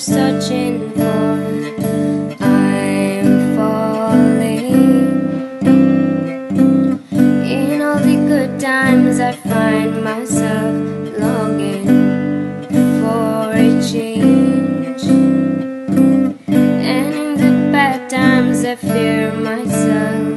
searching for. I'm falling. In all the good times I find myself longing for a change. And in the bad times I fear myself